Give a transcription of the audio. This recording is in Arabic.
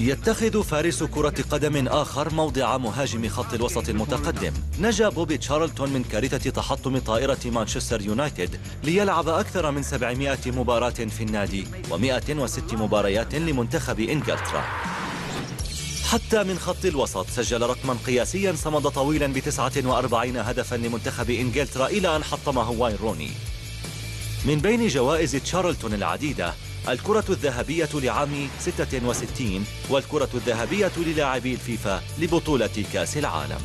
يتخذ فارس كرة قدم آخر موضع مهاجم خط الوسط المتقدم. نجا بوبي تشارلتون من كارثة تحطم طائرة مانشستر يونايتد ليلعب أكثر من 700 مباراة في النادي و106 مباريات لمنتخب إنجلترا. حتى من خط الوسط سجل رقما قياسيا صمد طويلا ب 49 هدفا لمنتخب إنجلترا إلى أن حطمه واين روني. من بين جوائز تشارلتون العديدة الكرة الذهبية لعام 66 والكرة الذهبية للاعبي الفيفا لبطولة كأس العالم.